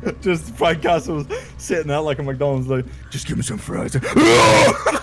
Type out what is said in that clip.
just Frank Castle's sitting there like a McDonald's, like, just give me some fries.